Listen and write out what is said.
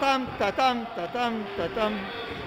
タンタタンタタンタタン。